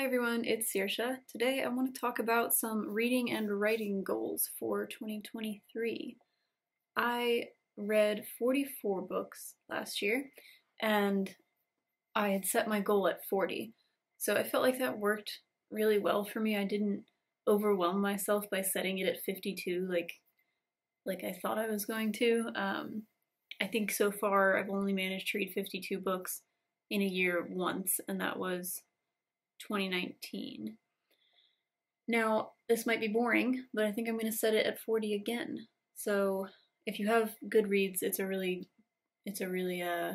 Hi everyone, it's Saoirse. Today I want to talk about some reading and writing goals for 2023. I read 44 books last year and I had set my goal at 40. So I felt like that worked really well for me. I didn't overwhelm myself by setting it at 52 like like I thought I was going to. Um, I think so far I've only managed to read 52 books in a year once and that was 2019. Now, this might be boring, but I think I'm going to set it at 40 again. So, if you have Goodreads, it's a really it's a really uh,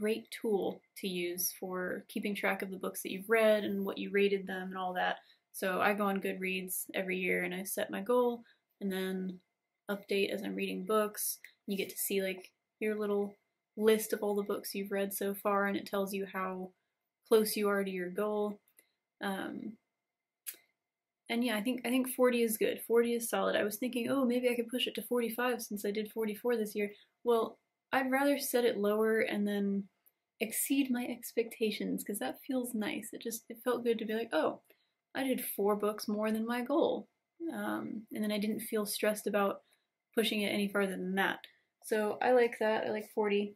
great tool to use for keeping track of the books that you've read and what you rated them and all that. So, I go on Goodreads every year and I set my goal and then update as I'm reading books. You get to see like your little list of all the books you've read so far and it tells you how close you are to your goal. Um, and yeah, I think I think 40 is good. 40 is solid. I was thinking, oh, maybe I could push it to 45 since I did 44 this year. Well, I'd rather set it lower and then exceed my expectations because that feels nice. It just it felt good to be like, oh, I did four books more than my goal, um, and then I didn't feel stressed about pushing it any farther than that. So I like that. I like 40,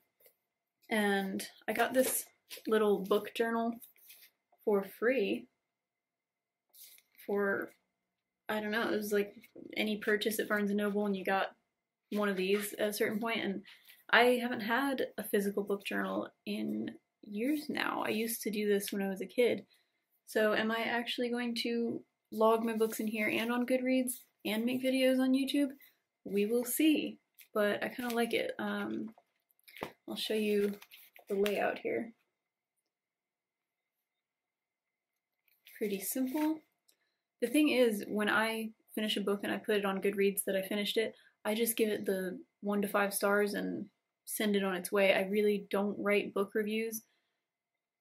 and I got this little book journal for free for I don't know, it was like any purchase at Barnes and Noble and you got one of these at a certain point and I haven't had a physical book journal in years now. I used to do this when I was a kid. So am I actually going to log my books in here and on Goodreads and make videos on YouTube? We will see. But I kind of like it. Um, I'll show you the layout here. Pretty simple. The thing is, when I finish a book and I put it on Goodreads that I finished it, I just give it the one to five stars and send it on its way. I really don't write book reviews,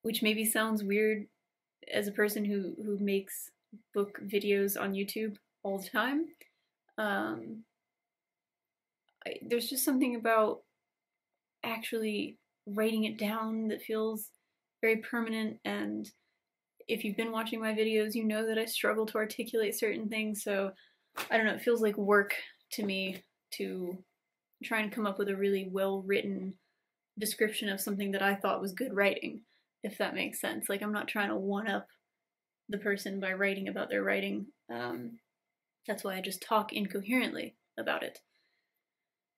which maybe sounds weird as a person who, who makes book videos on YouTube all the time. Um, I, there's just something about actually writing it down that feels very permanent and if you've been watching my videos, you know that I struggle to articulate certain things, so I don't know, it feels like work to me to try and come up with a really well written description of something that I thought was good writing, if that makes sense. Like, I'm not trying to one up the person by writing about their writing. Um, that's why I just talk incoherently about it,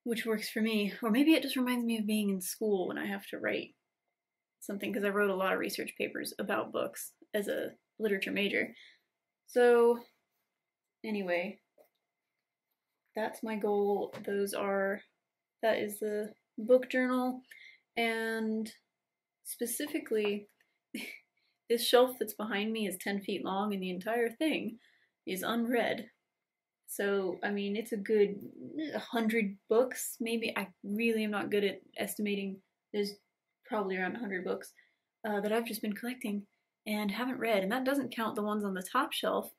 which works for me. Or maybe it just reminds me of being in school when I have to write something because I wrote a lot of research papers about books as a literature major. So, anyway, that's my goal. Those are, that is the book journal, and specifically, this shelf that's behind me is 10 feet long, and the entire thing is unread. So, I mean, it's a good 100 books, maybe. I really am not good at estimating. There's probably around 100 books uh, that I've just been collecting and haven't read, and that doesn't count the ones on the top shelf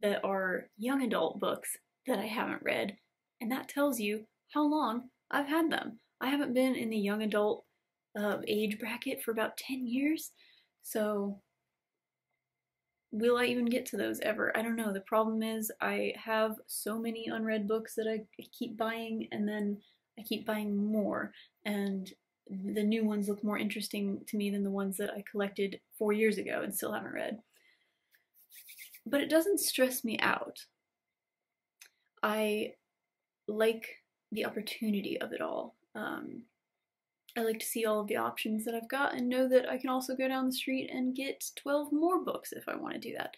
that are young adult books that I haven't read, and that tells you how long I've had them. I haven't been in the young adult uh, age bracket for about 10 years, so will I even get to those ever? I don't know. The problem is I have so many unread books that I keep buying and then I keep buying more and the new ones look more interesting to me than the ones that I collected four years ago and still haven't read. But it doesn't stress me out. I like the opportunity of it all. Um, I like to see all of the options that I've got and know that I can also go down the street and get 12 more books if I want to do that.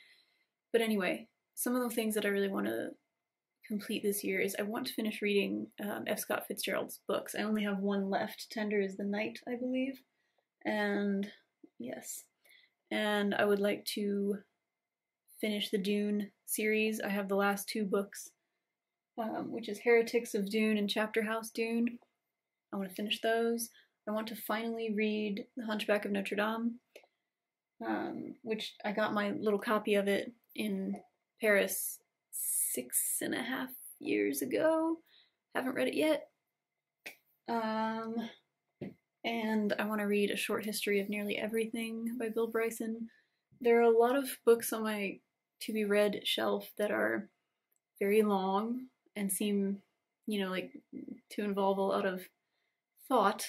But anyway, some of the things that I really want to complete this year is I want to finish reading um, F. Scott Fitzgerald's books. I only have one left. Tender is the Night, I believe. And yes. And I would like to finish the Dune series. I have the last two books, um, which is Heretics of Dune and Chapter House Dune. I want to finish those. I want to finally read The Hunchback of Notre Dame, um, which I got my little copy of it in Paris six and a half years ago. Haven't read it yet. Um, and I want to read A Short History of Nearly Everything by Bill Bryson. there are a lot of books on my to be read shelf that are very long and seem, you know, like to involve a lot of thought,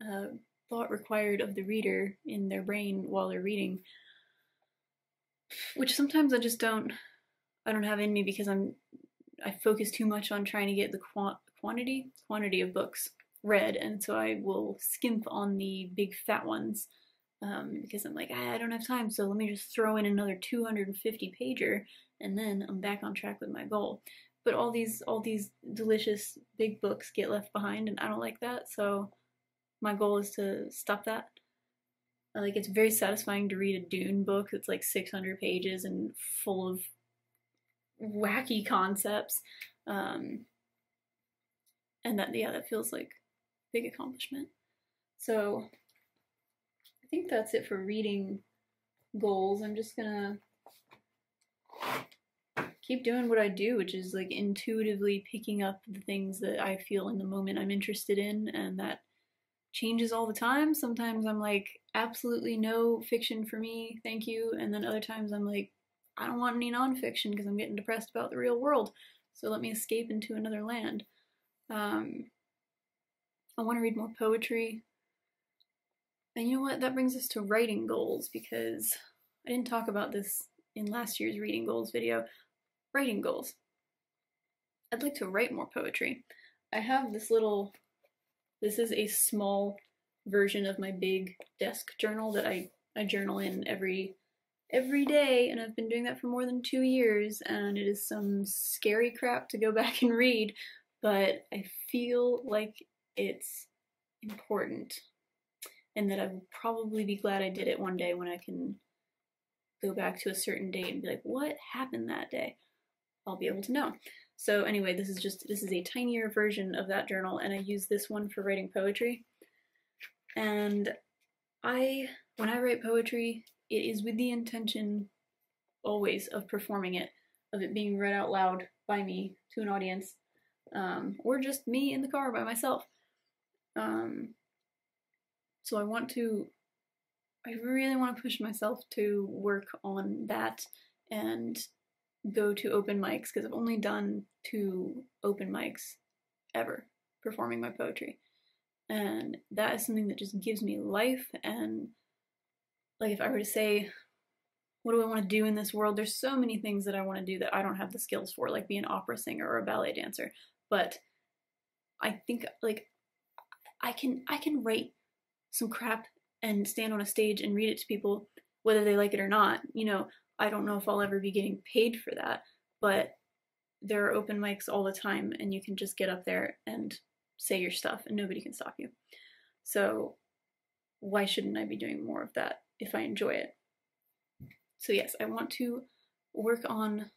uh, thought required of the reader in their brain while they're reading, which sometimes I just don't, I don't have in me because I'm, I focus too much on trying to get the quant- quantity, quantity of books read, and so I will skimp on the big fat ones. Um, because I'm like, I don't have time, so let me just throw in another 250 pager, and then I'm back on track with my goal. But all these all these delicious big books get left behind and I don't like that. So my goal is to stop that. Like it's very satisfying to read a Dune book that's like 600 pages and full of wacky concepts um, and that yeah that feels like big accomplishment so I think that's it for reading goals I'm just gonna keep doing what I do, which is like intuitively picking up the things that I feel in the moment I'm interested in, and that changes all the time. Sometimes I'm like, absolutely no fiction for me, thank you. And then other times I'm like, I don't want any nonfiction because I'm getting depressed about the real world. So let me escape into another land. Um, I want to read more poetry. And you know what? That brings us to writing goals because I didn't talk about this in last year's reading goals video. Writing goals. I'd like to write more poetry. I have this little, this is a small version of my big desk journal that I, I journal in every every day and I've been doing that for more than two years and it is some scary crap to go back and read but I feel like it's important and that I will probably be glad I did it one day when I can go back to a certain date and be like what happened that day I'll be able to know. So anyway, this is just, this is a tinier version of that journal and I use this one for writing poetry. And I, when I write poetry, it is with the intention always of performing it, of it being read out loud by me to an audience, um, or just me in the car by myself. Um, so I want to, I really want to push myself to work on that and go to open mics because I've only done two open mics ever performing my poetry. And that is something that just gives me life. And like, if I were to say, what do I want to do in this world? There's so many things that I want to do that I don't have the skills for, like be an opera singer or a ballet dancer. But I think like I can I can write some crap and stand on a stage and read it to people whether they like it or not. You know, I don't know if I'll ever be getting paid for that, but there are open mics all the time and you can just get up there and say your stuff and nobody can stop you. So why shouldn't I be doing more of that if I enjoy it? So yes, I want to work on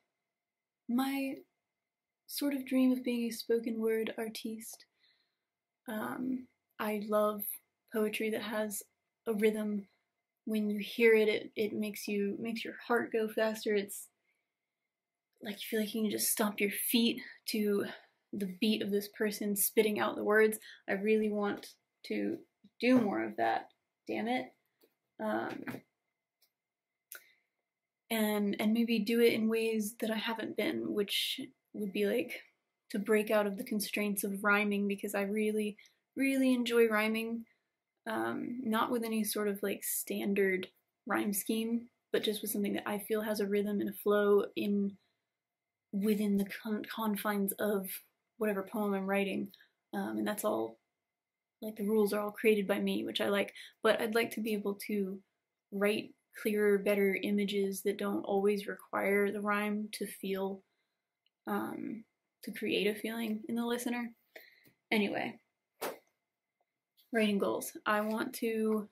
my sort of dream of being a spoken word artiste. Um, I love poetry that has a rhythm when you hear it, it, it makes you makes your heart go faster. It's like you feel like you can just stomp your feet to the beat of this person spitting out the words. I really want to do more of that. Damn it. Um, and and maybe do it in ways that I haven't been, which would be like to break out of the constraints of rhyming because I really really enjoy rhyming um, not with any sort of like standard rhyme scheme, but just with something that I feel has a rhythm and a flow in within the con- confines of whatever poem I'm writing, um, and that's all. Like the rules are all created by me, which I like, but I'd like to be able to write clearer, better images that don't always require the rhyme to feel, um, to create a feeling in the listener. Anyway, writing goals. I want to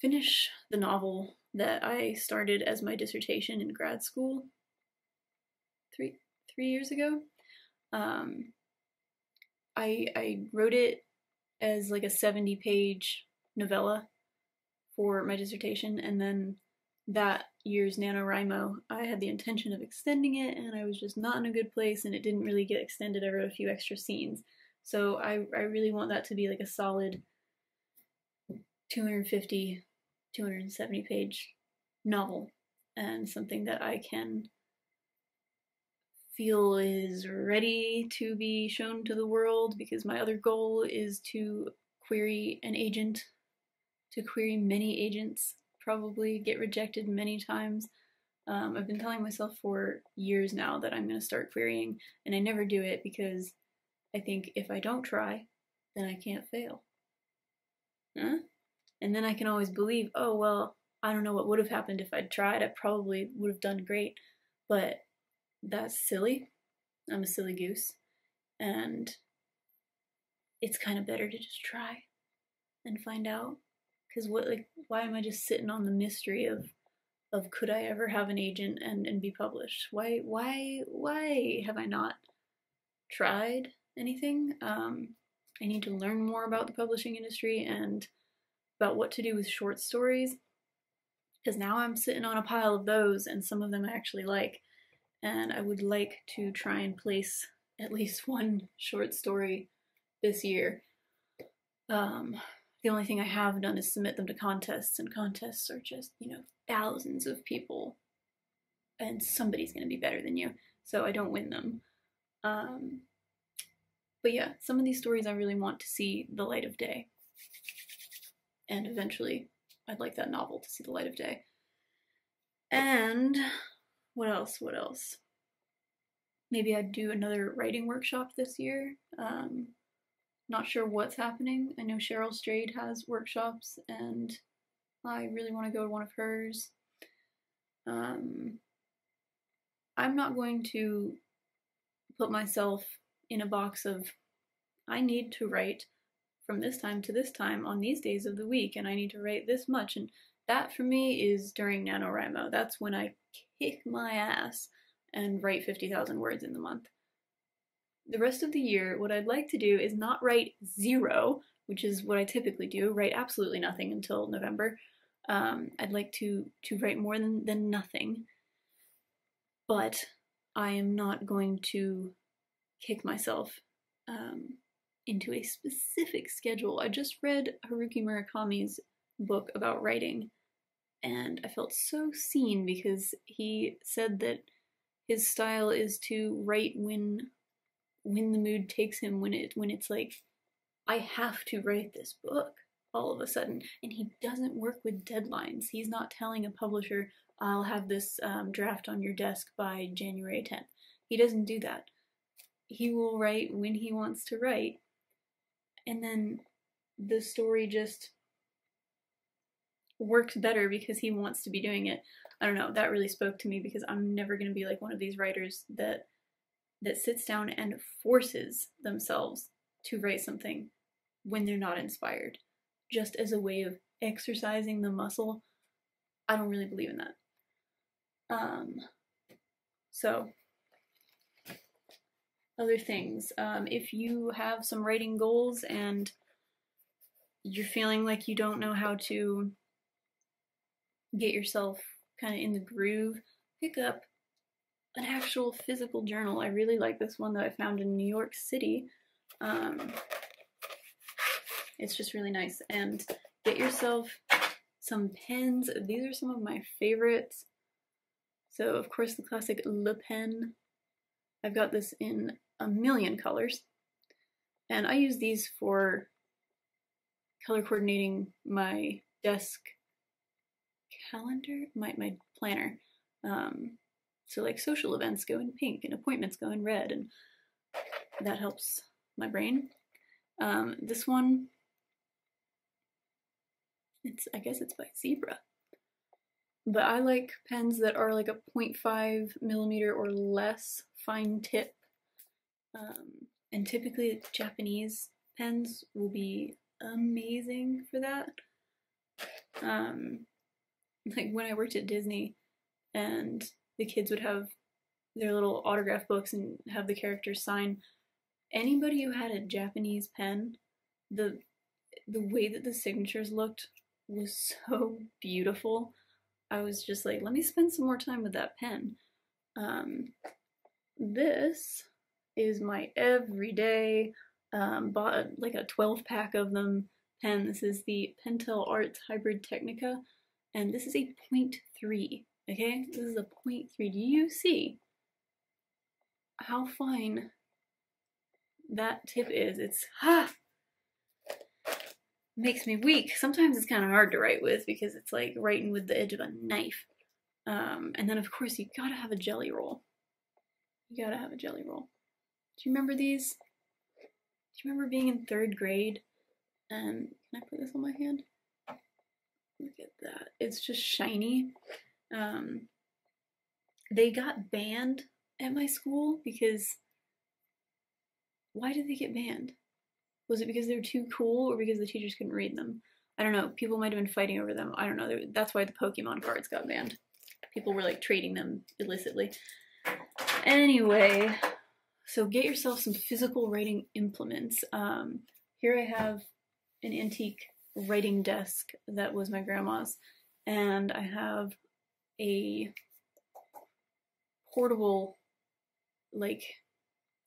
finish the novel that I started as my dissertation in grad school three three years ago. Um, I I wrote it as like a seventy page novella for my dissertation, and then that year's NaNoWriMo, I had the intention of extending it, and I was just not in a good place, and it didn't really get extended. I wrote a few extra scenes. So I, I really want that to be like a solid 250, 270 page novel and something that I can feel is ready to be shown to the world because my other goal is to query an agent, to query many agents, probably get rejected many times. Um, I've been telling myself for years now that I'm going to start querying, and I never do it because I think if I don't try, then I can't fail. Huh? And then I can always believe, oh, well, I don't know what would have happened if I'd tried. I probably would have done great. But that's silly. I'm a silly goose. And it's kind of better to just try and find out. Because what, like, why am I just sitting on the mystery of, of could I ever have an agent and, and be published? Why, why, why have I not tried anything? Um, I need to learn more about the publishing industry and about what to do with short stories. Because now I'm sitting on a pile of those, and some of them I actually like and I would like to try and place at least one short story this year. Um, the only thing I have done is submit them to contests, and contests are just, you know, thousands of people, and somebody's going to be better than you, so I don't win them. Um, but yeah, some of these stories I really want to see the light of day. And eventually, I'd like that novel to see the light of day. And what else? What else? Maybe I'd do another writing workshop this year. Um, not sure what's happening. I know Cheryl Strayed has workshops, and I really want to go to one of hers. Um, I'm not going to put myself in a box of I need to write from this time to this time on these days of the week, and I need to write this much. And that for me is during NaNoWriMo. That's when I kick my ass and write 50,000 words in the month. The rest of the year, what I'd like to do is not write zero, which is what I typically do, write absolutely nothing until November. Um, I'd like to, to write more than, than nothing, but I am not going to kick myself um, into a specific schedule. I just read Haruki Murakami's book about writing, and I felt so seen because he said that his style is to write when when the mood takes him when it when it's like I have to write this book all of a sudden. And he doesn't work with deadlines. He's not telling a publisher I'll have this um, draft on your desk by January 10th he doesn't do that. He will write when he wants to write. And then the story just works better because he wants to be doing it. I don't know, that really spoke to me because I'm never going to be like one of these writers that that sits down and forces themselves to write something when they're not inspired just as a way of exercising the muscle. I don't really believe in that. Um so other things. Um, if you have some writing goals and you're feeling like you don't know how to get yourself kind of in the groove, pick up an actual physical journal. I really like this one that I found in New York City. Um, it's just really nice. And get yourself some pens. These are some of my favorites. So, of course, the classic Le Pen. I've got this in a million colors. And I use these for color coordinating my desk calendar, my, my planner. Um, so like social events go in pink and appointments go in red and that helps my brain. Um, this one, it's I guess it's by Zebra. But I like pens that are like a 0.5 millimeter or less fine tip. Um, and typically Japanese pens will be amazing for that. Um, like when I worked at Disney and the kids would have their little autograph books and have the characters sign anybody who had a Japanese pen the the way that the signatures looked was so beautiful. I was just like let me spend some more time with that pen. Um, this is my everyday um, bought like a 12 pack of them pen. This is the Pentel Arts Hybrid Technica and this is a 0.3, okay? This is a 0.3. Do you see how fine that tip is? It's, ha! Makes me weak. Sometimes it's kind of hard to write with because it's like writing with the edge of a knife. Um, and then, of course, you gotta have a Gelly Roll. You gotta have a Gelly Roll. Do you remember these? Do you remember being in third grade? And can I put this on my hand? Look at that. It's just shiny. Um, they got banned at my school because. Why did they get banned? Was it because they were too cool or because the teachers couldn't read them? I don't know. People might have been fighting over them. I don't know. That's why the Pokemon cards got banned. People were like trading them illicitly. Anyway, so get yourself some physical writing implements. Um, here I have an antique writing desk that was my grandma's, and I have a portable, like,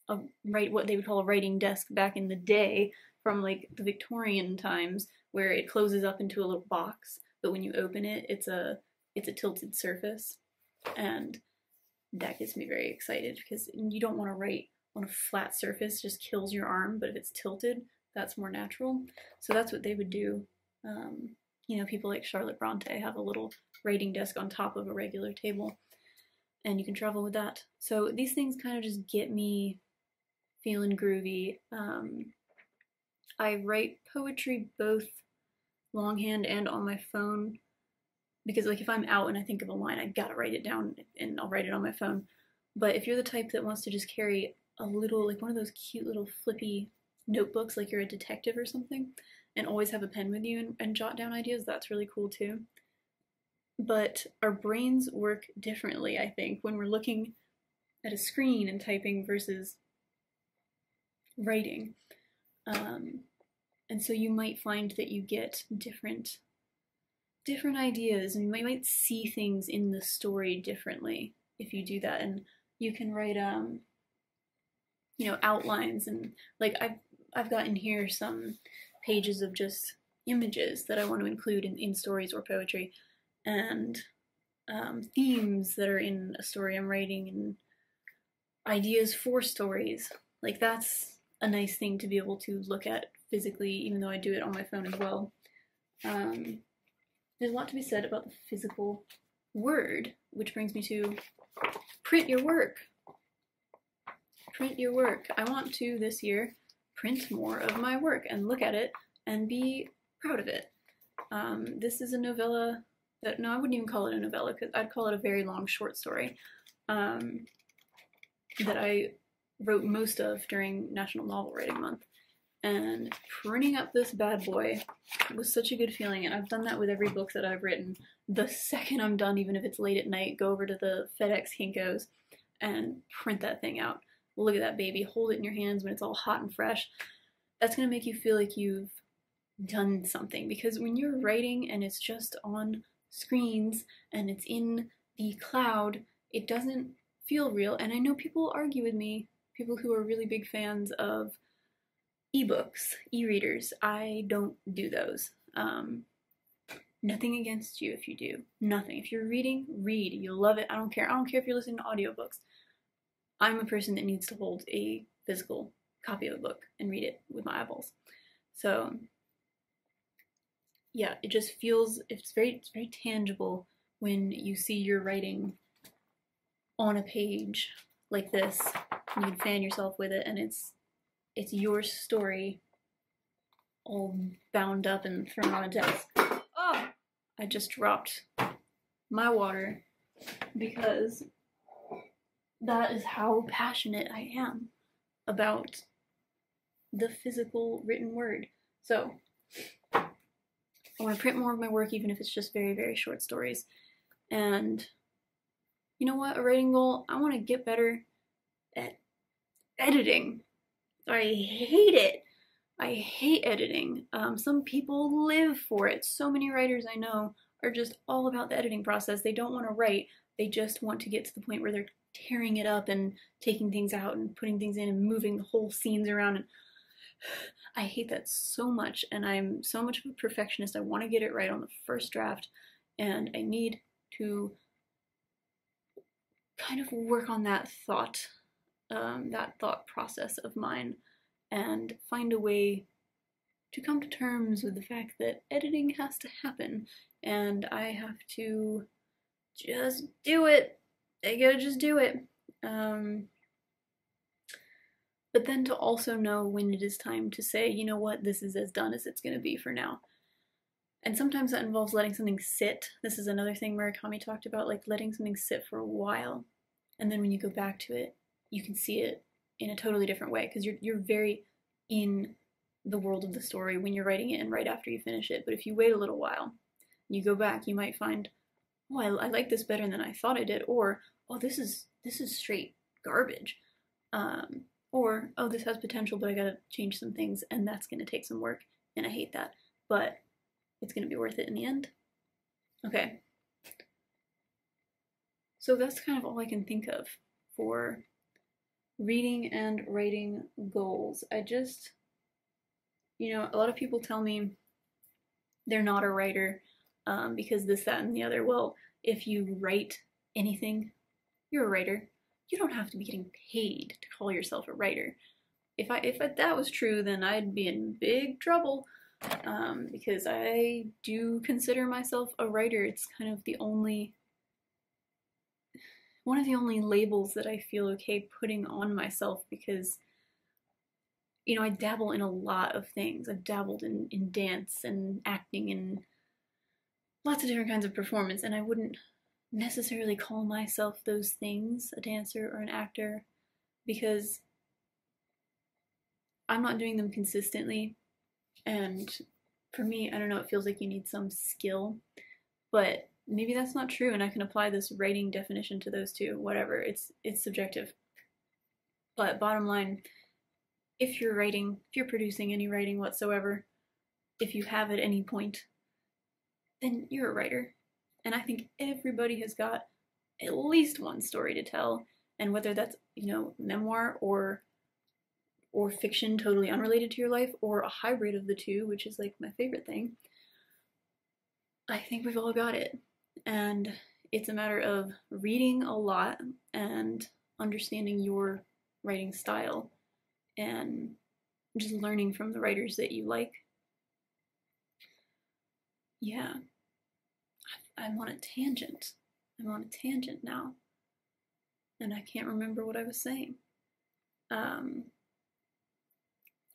a write what they would call a writing desk back in the day from like the Victorian times, where it closes up into a little box, but when you open it, it's a it's a tilted surface, and that gets me very excited because you don't want to write on a flat surface, just kills your arm, but if it's tilted, that's more natural. So that's what they would do. Um, you know, people like Charlotte Bronte have a little writing desk on top of a regular table, and you can travel with that. So these things kind of just get me feeling groovy. Um, I write poetry both longhand and on my phone because like if I'm out and I think of a line, I gotta write it down and I'll write it on my phone. But if you're the type that wants to just carry a little, like one of those cute little flippy notebooks, like you're a detective or something, and always have a pen with you and, and jot down ideas, that's really cool too. But our brains work differently, I think, when we're looking at a screen and typing versus writing. Um, and so you might find that you get different different ideas and you might see things in the story differently if you do that and you can write um you know outlines and like I've I've gotten here some pages of just images that I want to include in, in stories or poetry and um, themes that are in a story I'm writing and ideas for stories like that's a nice thing to be able to look at physically even though I do it on my phone as well um, there's a lot to be said about the physical word, which brings me to print your work. Print your work. I want to this year print more of my work and look at it and be proud of it. Um, this is a novella that, no, I wouldn't even call it a novella because I'd call it a very long short story um, that I wrote most of during National Novel Writing Month and printing up this bad boy was such a good feeling and I've done that with every book that I've written. The second I'm done, even if it's late at night, go over to the FedEx Kinkos and print that thing out. Look at that baby, hold it in your hands when it's all hot and fresh. That's gonna make you feel like you've done something because when you're writing and it's just on screens and it's in the cloud, it doesn't feel real. And I know people argue with me, people who are really big fans of ebooks, e-readers. I don't do those. Um, nothing against you if you do. Nothing. If you're reading, read. You'll love it. I don't care. I don't care if you're listening to audiobooks. I'm a person that needs to hold a physical copy of a book and read it with my eyeballs. So yeah, it just feels it's very it's very tangible when you see your writing on a page like this. You can fan yourself with it and it's it's your story all bound up and thrown on a desk. Oh, I just dropped my water because that is how passionate I am about the physical written word. So, I want to print more of my work, even if it's just very, very short stories. And you know what? A writing goal, I want to get better at editing. I hate it. I hate editing. Um, some people live for it. So many writers I know are just all about the editing process. They don't want to write. They just want to get to the point where they're tearing it up and taking things out and putting things in and moving the whole scenes around. And I hate that so much. And I'm so much of a perfectionist. I want to get it right on the first draft. and I need to kind of work on that thought, um, that thought process of mine, and find a way to come to terms with the fact that editing has to happen, and I have to just do it. I gotta just do it. Um, but then to also know when it is time to say, you know what, this is as done as it's gonna be for now. And sometimes that involves letting something sit. This is another thing Murakami talked about, like letting something sit for a while. And then when you go back to it, you can see it in a totally different way because you're, you're very in the world of the story when you're writing it and right after you finish it. But if you wait a little while, you go back, you might find, oh, I, I like this better than I thought I did, or oh, this is this is straight garbage, um, or oh, this has potential, but I gotta change some things, and that's gonna take some work, and I hate that, but it's gonna be worth it in the end. Okay. So that's kind of all I can think of for reading and writing goals. I just you know, a lot of people tell me they're not a writer um, because this, that, and the other. Well, if you write anything, you're a writer. You don't have to be getting paid to call yourself a writer. If I if that was true, then I'd be in big trouble um, because I do consider myself a writer. It's kind of the only one of the only labels that I feel okay putting on myself because you know, I dabble in a lot of things. I've dabbled in, in dance and acting and lots of different kinds of performance, and I wouldn't necessarily call myself those things, a dancer or an actor, because I'm not doing them consistently. And for me, I don't know, it feels like you need some skill, but maybe that's not true, and I can apply this writing definition to those two, whatever, it's, it's subjective. But bottom line, if you're writing, if you're producing any writing whatsoever, if you have at any point, then you're a writer. And I think everybody has got at least one story to tell, and whether that's, you know, memoir or or fiction totally unrelated to your life or a hybrid of the two, which is like my favorite thing. I think we've all got it. And it's a matter of reading a lot and understanding your writing style and just learning from the writers that you like. Yeah, I'm on a tangent. I'm on a tangent now, and I can't remember what I was saying. Um,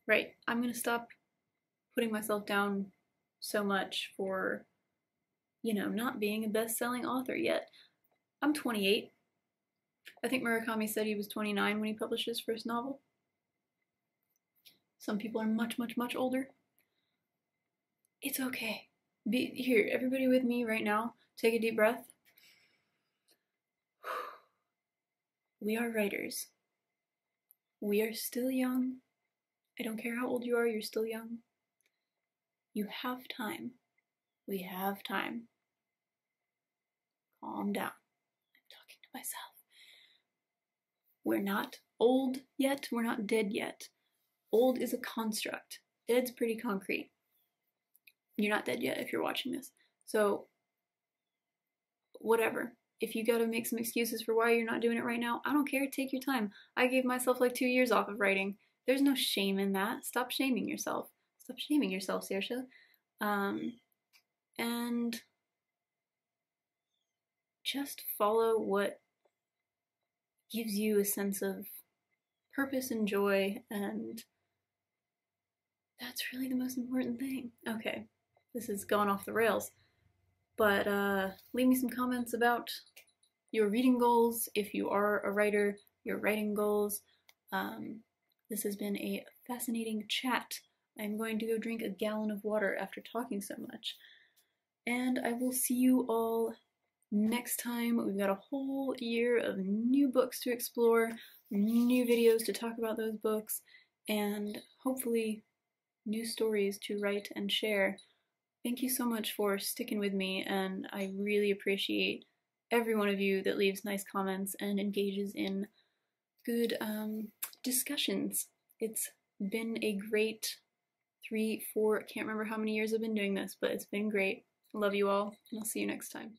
right, I'm gonna stop putting myself down so much for, you know, not being a best selling author yet. I'm 28. I think Murakami said he was 29 when he published his first novel. Some people are much, much, much older. It's okay. Be here, everybody with me right now. Take a deep breath. We are writers. We are still young. I don't care how old you are, you're still young. You have time. We have time. Calm down. I'm talking to myself. We're not old yet, we're not dead yet. Old is a construct. Dead's pretty concrete. You're not dead yet if you're watching this. So, whatever. If you gotta make some excuses for why you're not doing it right now, I don't care. Take your time. I gave myself like two years off of writing. There's no shame in that. Stop shaming yourself. Stop shaming yourself, Saoirse. Um, and just follow what gives you a sense of purpose and joy and that's really the most important thing. Okay, this is going off the rails. But uh, leave me some comments about your reading goals. If you are a writer, your writing goals. Um, this has been a fascinating chat. I'm going to go drink a gallon of water after talking so much. And I will see you all next time. We've got a whole year of new books to explore, new videos to talk about those books, and hopefully new stories to write and share. Thank you so much for sticking with me, and I really appreciate every one of you that leaves nice comments and engages in good um, discussions. It's been a great three, four, can't remember how many years I've been doing this, but it's been great. Love you all, and I'll see you next time.